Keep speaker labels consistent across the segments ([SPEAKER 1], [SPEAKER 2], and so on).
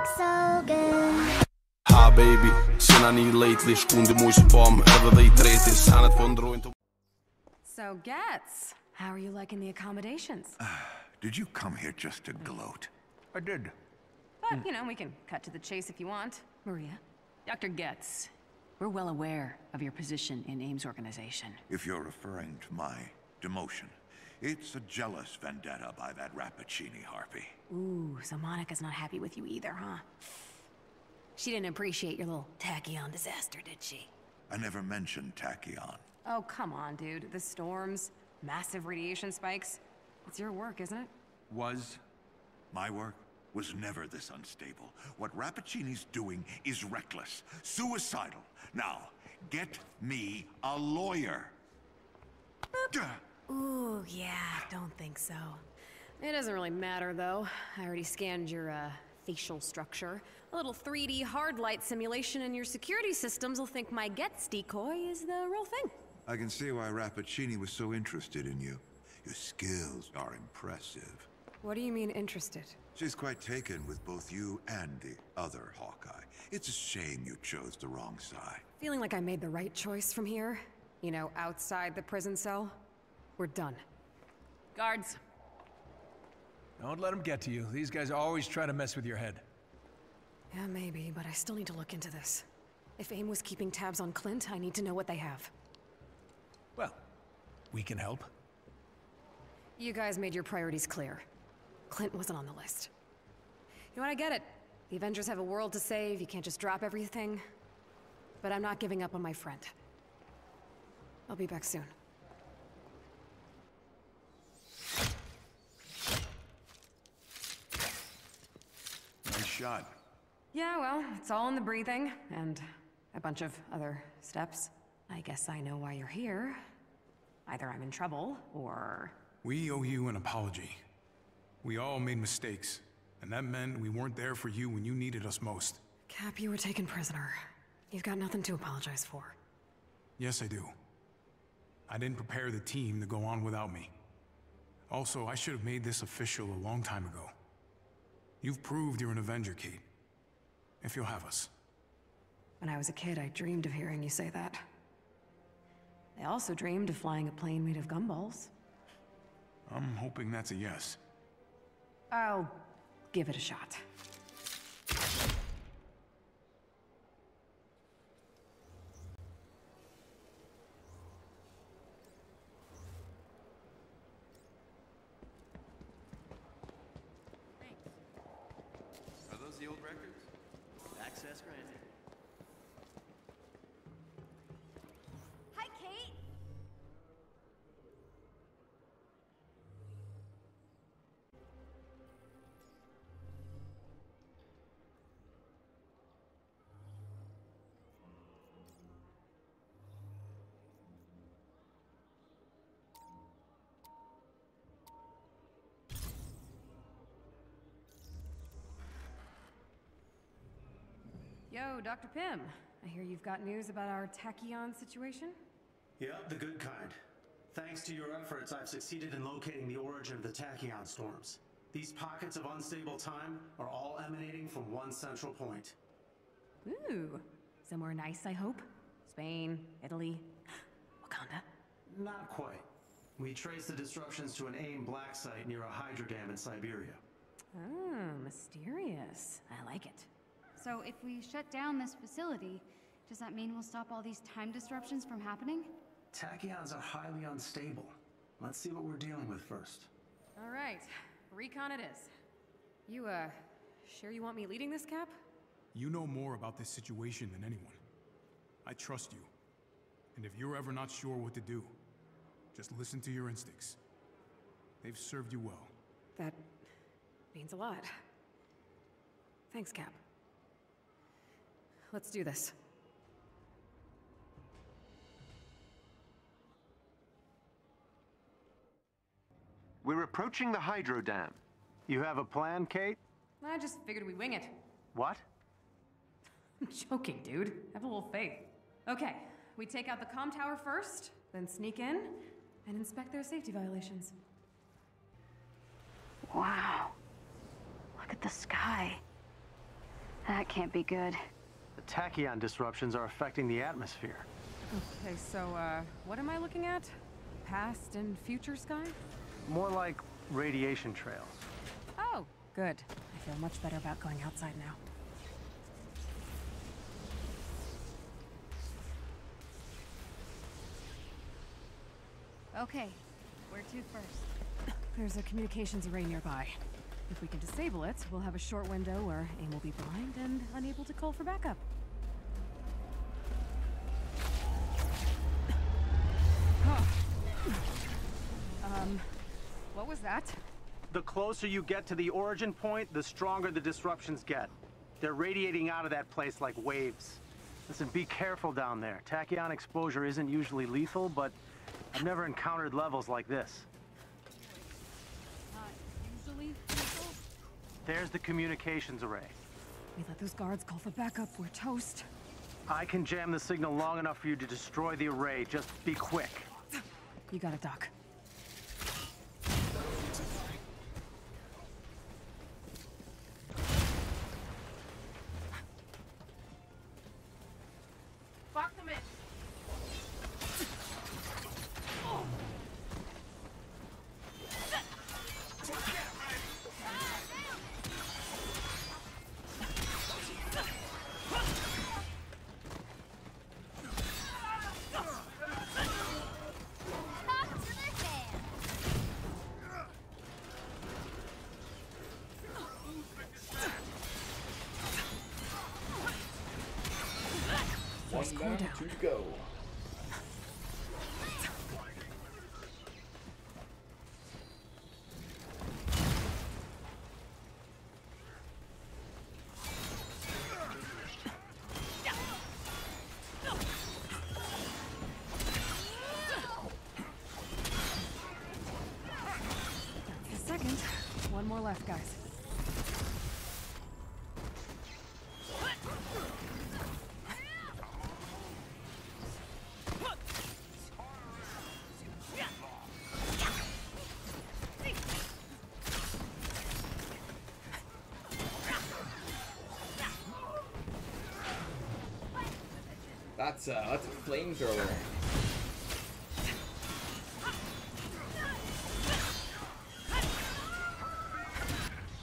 [SPEAKER 1] looks so good.
[SPEAKER 2] Ha baby, sina një lately Shkundi muj që pom edhe dhe i treti Sanet po ndrojnë të
[SPEAKER 3] So, Getz, how are you liking the accommodations?
[SPEAKER 4] Ah, did you come here just to gloat? I did.
[SPEAKER 3] But, you know, we can cut to the chase if you want. Maria?
[SPEAKER 5] Dr. Getz, we're well aware of your position in AIM's organization.
[SPEAKER 4] If you're referring to my demotion, it's a jealous vendetta by that Rappaccini harpy.
[SPEAKER 5] Ooh, so Monica's not happy with you either, huh? She didn't appreciate your little tachyon disaster, did she?
[SPEAKER 4] I never mentioned tachyon.
[SPEAKER 3] Oh, come on, dude. The storms, massive radiation spikes. It's your work, isn't it?
[SPEAKER 4] Was my work was never this unstable. What Rappaccini's doing is reckless, suicidal. Now, get me a lawyer.
[SPEAKER 5] Ooh, yeah, don't think so.
[SPEAKER 3] It doesn't really matter, though. I already scanned your, uh, facial structure. A little 3D hard light simulation in your security systems will think my Getz decoy is the real thing.
[SPEAKER 4] I can see why Rappaccini was so interested in you. Your skills are impressive.
[SPEAKER 3] What do you mean, interested?
[SPEAKER 4] She's quite taken with both you and the other Hawkeye. It's a shame you chose the wrong side.
[SPEAKER 3] Feeling like I made the right choice from here? You know, outside the prison cell? We're done.
[SPEAKER 5] Guards,
[SPEAKER 6] Don't let them get to you. These guys always try to mess with your head.
[SPEAKER 3] Yeah, maybe, but I still need to look into this. If AIM was keeping tabs on Clint, I need to know what they have.
[SPEAKER 6] Well, we can help.
[SPEAKER 3] You guys made your priorities clear. Clint wasn't on the list. You know what, I get it. The Avengers have a world to save, you can't just drop everything. But I'm not giving up on my friend. I'll be back soon.
[SPEAKER 4] Nice shot.
[SPEAKER 3] Yeah, well, it's all in the breathing, and a bunch of other steps. I guess I know why you're here. Either I'm in trouble, or...
[SPEAKER 7] We owe you an apology. We all made mistakes, and that meant we weren't there for you when you needed us most.
[SPEAKER 3] Cap, you were taken prisoner. You've got nothing to apologize for.
[SPEAKER 7] Yes, I do. I didn't prepare the team to go on without me. Also, I should have made this official a long time ago. You've proved you're an Avenger, Kate. If you'll have us.
[SPEAKER 3] When I was a kid, I dreamed of hearing you say that. I also dreamed of flying a plane made of gumballs.
[SPEAKER 7] I'm hoping that's a yes.
[SPEAKER 3] I'll give it a shot. Yo, Dr. Pym. I hear you've got news about our tachyon situation?
[SPEAKER 8] Yeah, the good kind. Thanks to your efforts, I've succeeded in locating the origin of the tachyon storms. These pockets of unstable time are all emanating from one central point.
[SPEAKER 3] Ooh, somewhere nice, I hope. Spain, Italy, Wakanda.
[SPEAKER 8] Not quite. We trace the disruptions to an AIM black site near a hydro dam in Siberia.
[SPEAKER 3] Oh, mysterious. I like it.
[SPEAKER 1] So if we shut down this facility, does that mean we'll stop all these time disruptions from happening?
[SPEAKER 8] Tachyons are highly unstable. Let's see what we're dealing with first.
[SPEAKER 3] All right, recon it is. You, uh, sure you want me leading this, Cap?
[SPEAKER 7] You know more about this situation than anyone. I trust you. And if you're ever not sure what to do, just listen to your instincts. They've served you well.
[SPEAKER 3] That means a lot. Thanks, Cap. Let's do this.
[SPEAKER 9] We're approaching the hydro dam.
[SPEAKER 8] You have a plan, Kate?
[SPEAKER 3] I just figured we'd wing it.
[SPEAKER 8] What?
[SPEAKER 3] I'm joking, dude. Have a little faith. Okay, we take out the comm tower first, then sneak in and inspect their safety violations.
[SPEAKER 5] Wow. Look at the sky.
[SPEAKER 1] That can't be good.
[SPEAKER 8] The tachyon disruptions are affecting the atmosphere.
[SPEAKER 3] Okay, so, uh, what am I looking at? Past and future sky?
[SPEAKER 8] More like radiation trails.
[SPEAKER 3] Oh, good. I feel much better about going outside now.
[SPEAKER 1] Okay, where to first?
[SPEAKER 3] There's a communications array nearby. If we can disable it, we'll have a short window where AIM will be blind and unable to call for backup. That?
[SPEAKER 8] The closer you get to the origin point, the stronger the disruptions get. They're radiating out of that place like waves. Listen, be careful down there. Tachyon exposure isn't usually lethal, but I've never encountered levels like this.
[SPEAKER 1] Not usually lethal?
[SPEAKER 8] There's the communications array.
[SPEAKER 3] We let those guards call for backup, we're toast.
[SPEAKER 8] I can jam the signal long enough for you to destroy the array. Just be quick.
[SPEAKER 3] You got it, Doc.
[SPEAKER 10] One down, two to go. That's a that's a flamethrower.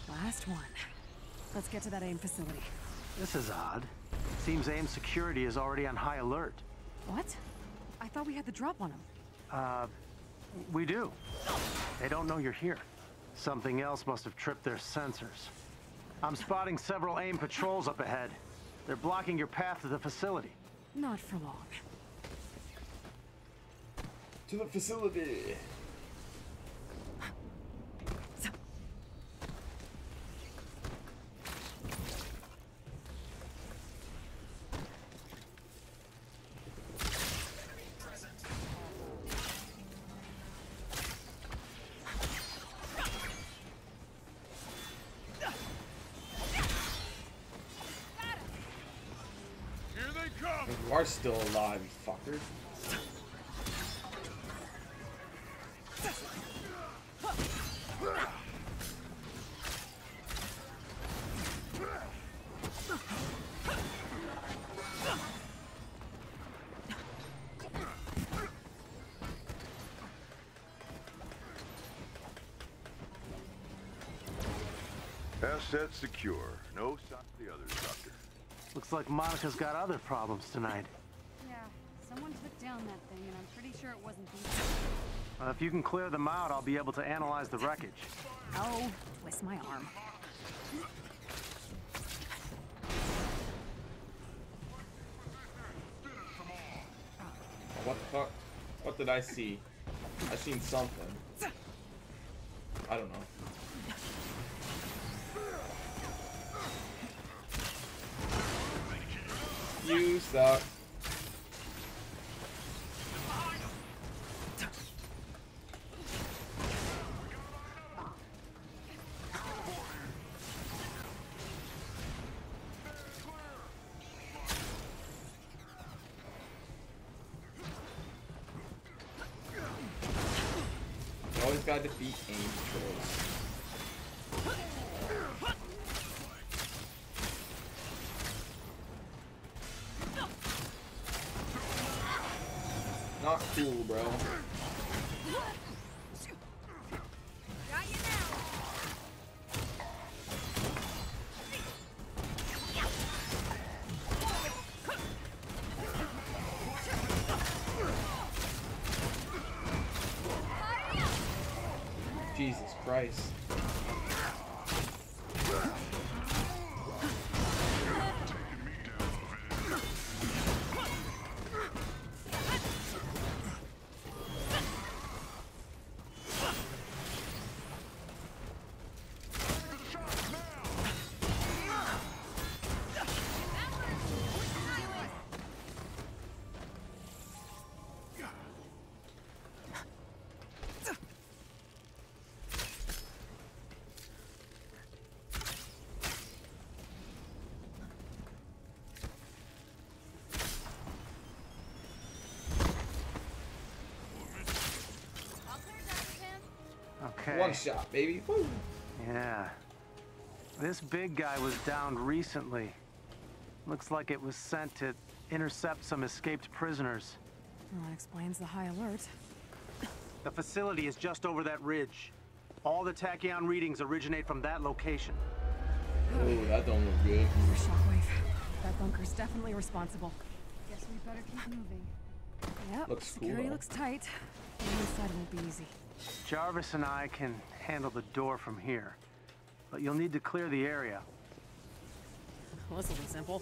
[SPEAKER 3] Last one. Let's get to that AIM facility.
[SPEAKER 8] This is odd. Seems AIM security is already on high alert.
[SPEAKER 3] What? I thought we had the drop on them.
[SPEAKER 8] Uh, we do. They don't know you're here. Something else must have tripped their sensors. I'm spotting several AIM patrols up ahead. They're blocking your path to the facility.
[SPEAKER 3] Not for long.
[SPEAKER 10] To the facility. Still alive, you fucker.
[SPEAKER 4] Asset secure. No sign of the others, Doctor.
[SPEAKER 8] Looks like Monica's got other problems tonight. Uh, if you can clear them out, I'll be able to analyze the wreckage.
[SPEAKER 3] Oh, twist my arm.
[SPEAKER 10] What the fuck? What did I see? I seen something. I don't know. You suck. the angels. Not cool, bro.
[SPEAKER 8] Okay.
[SPEAKER 10] One shot, baby. Woo.
[SPEAKER 8] Yeah. This big guy was downed recently. Looks like it was sent to intercept some escaped prisoners.
[SPEAKER 3] Well, that explains the high alert.
[SPEAKER 8] The facility is just over that ridge. All the tachyon readings originate from that location.
[SPEAKER 10] Oh, that don't look good.
[SPEAKER 3] Another Shockwave. That bunker's definitely responsible.
[SPEAKER 1] Guess we better keep moving.
[SPEAKER 3] Yep.
[SPEAKER 10] Looks cool,
[SPEAKER 3] Security
[SPEAKER 10] though.
[SPEAKER 3] looks tight. The inside won't be easy.
[SPEAKER 8] Jarvis and I can handle the door from here. But you'll need to clear the area.
[SPEAKER 3] Well, this will be simple.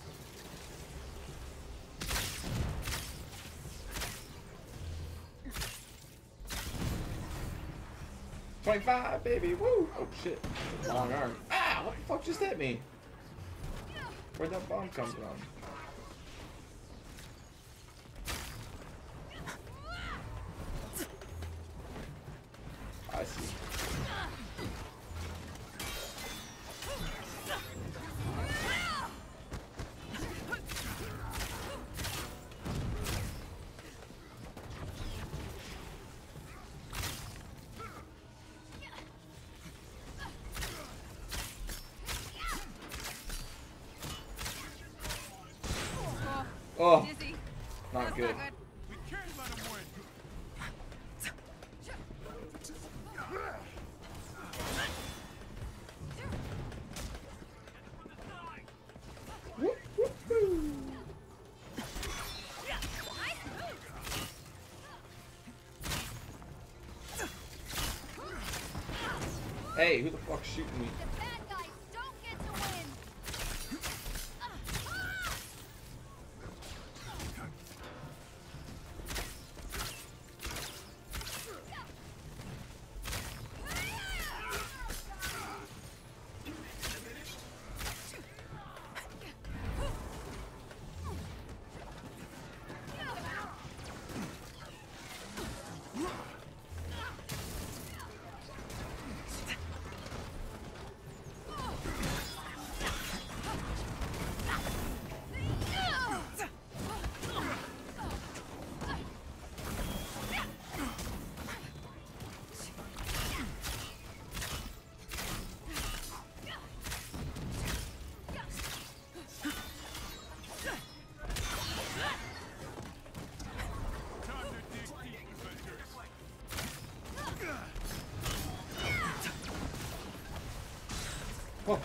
[SPEAKER 10] Twenty-five, baby. Woo. Oh shit. Long arm. Ah! What the fuck just hit me? Where'd that bomb come from? Not good. Hey, Oh.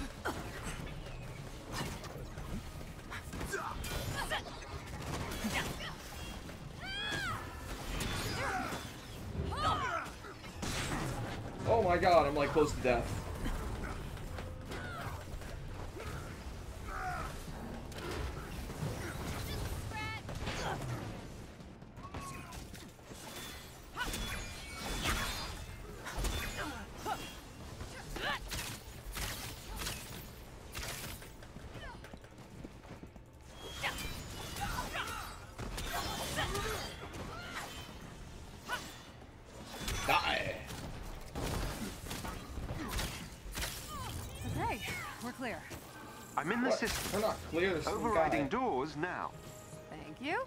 [SPEAKER 10] My god, I'm like close to death.
[SPEAKER 9] I'm in the
[SPEAKER 10] What?
[SPEAKER 9] system.
[SPEAKER 10] We're not clear. There's some
[SPEAKER 9] Overriding
[SPEAKER 10] guy.
[SPEAKER 9] doors now.
[SPEAKER 3] Thank you.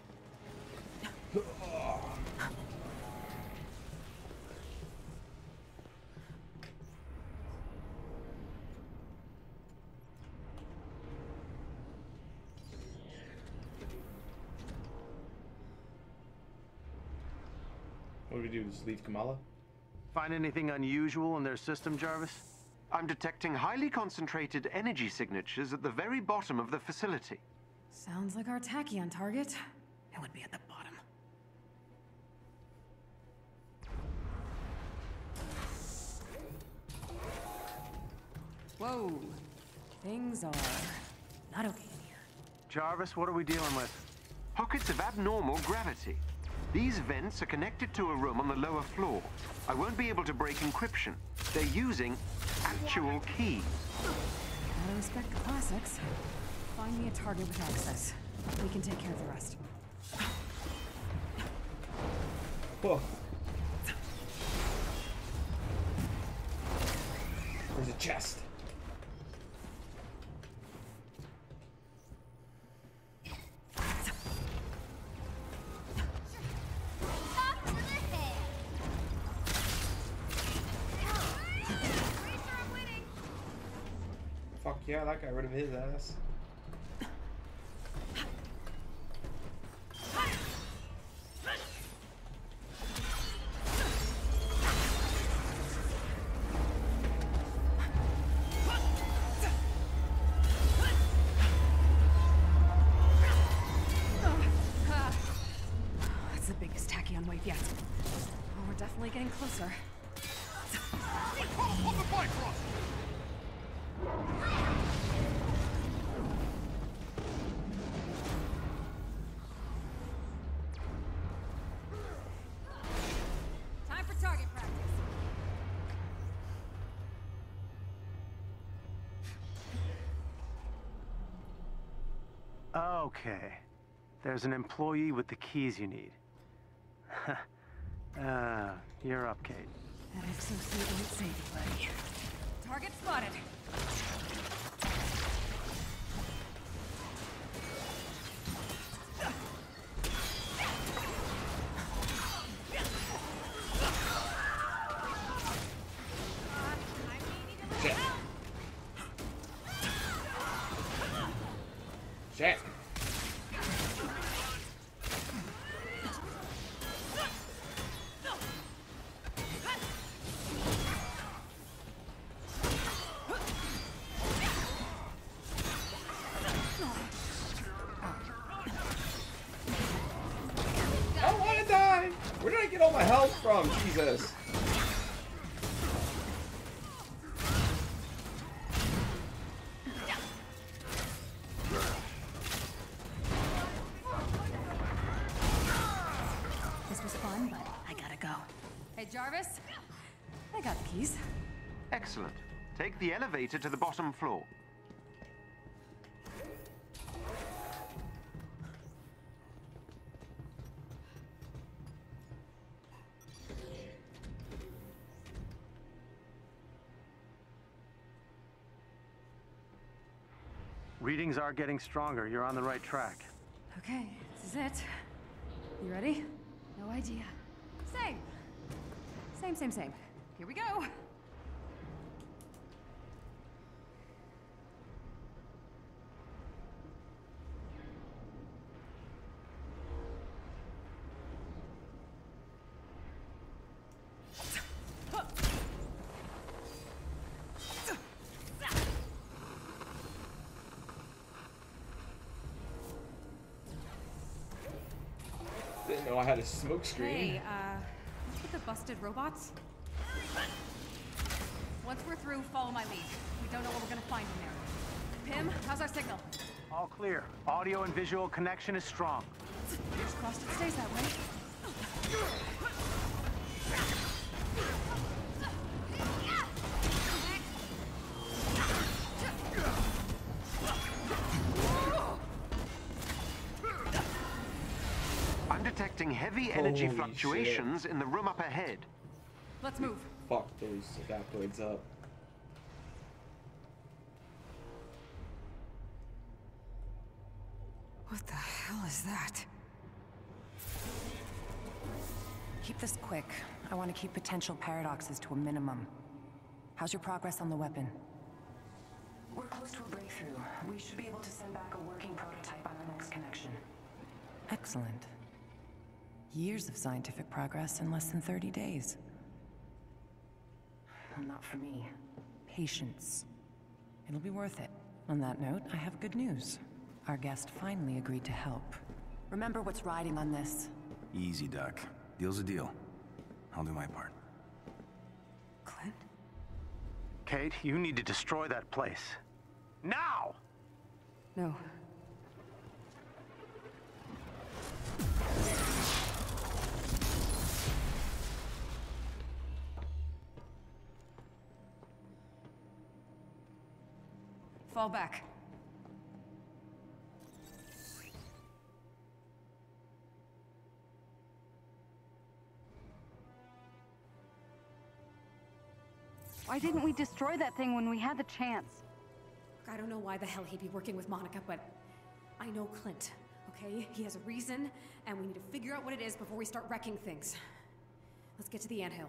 [SPEAKER 10] What do we do? Just leave Kamala?
[SPEAKER 8] Find anything unusual in their system, Jarvis?
[SPEAKER 9] I'm detecting highly concentrated energy signatures at the very bottom of the facility.
[SPEAKER 3] Sounds like our tachyon target. It would be at the bottom. Whoa. Things are not okay in here.
[SPEAKER 8] Jarvis, what are we dealing with?
[SPEAKER 9] Pockets of abnormal gravity. These vents are connected to a room on the lower floor. I won't be able to break encryption. They're using actual key.
[SPEAKER 3] Gotta respect the classics. Find me a target with access. We can take care of the rest.
[SPEAKER 10] Whoa. There's a chest. Fuck yeah, that got rid of his ass.
[SPEAKER 3] That's the biggest tachyon wave yet. Oh, we're definitely closer. Time for target practice.
[SPEAKER 8] Okay. There's an employee with the keys you need. uh, you're up, Kate.
[SPEAKER 3] That won't save you, buddy. Target spotted.
[SPEAKER 10] Shit. I don't want to die. Where did I get all my health from? Jesus.
[SPEAKER 3] The
[SPEAKER 9] elevator to the bottom floor.
[SPEAKER 8] Readings are getting stronger. You're on the right track.
[SPEAKER 3] Okay, this is it. You ready?
[SPEAKER 1] No idea.
[SPEAKER 3] Same. Same, same, same. Here we go.
[SPEAKER 10] I had a smoke screen.
[SPEAKER 3] Hey, uh, what's with the busted robots? Once we're through, follow my lead. We don't know what we're gonna find in there. Pym, how's our signal?
[SPEAKER 8] All clear. Audio and visual connection is strong.
[SPEAKER 3] Fingers crossed it stays that way.
[SPEAKER 9] Detecting heavy energy
[SPEAKER 10] Holy
[SPEAKER 9] fluctuations in the room up ahead.
[SPEAKER 3] Let's move.
[SPEAKER 10] Fuck those adaptoids up.
[SPEAKER 3] What the hell is that?
[SPEAKER 11] Keep this quick. I want to keep potential paradoxes to a minimum. How's your progress on the weapon? We're close to a breakthrough. We should be able to send back a working prototype on the next connection. Excellent. Years of scientific progress in less than 30 days. Well, not for me. Patience. It'll be worth it. On that note, I have good news. Our guest finally agreed to help. Remember what's riding on this.
[SPEAKER 12] Easy, Duck. Deal's a deal. I'll do my part.
[SPEAKER 11] Clint?
[SPEAKER 8] Kate, you need to destroy that place. Now!
[SPEAKER 3] No. Fall back.
[SPEAKER 1] Why didn't we destroy that thing when we had the chance?
[SPEAKER 3] I don't know why the hell he'd be working with Monica, but I know Clint, okay? He has a reason, and we need to figure out what it is before we start wrecking things. Let's get to the anthill.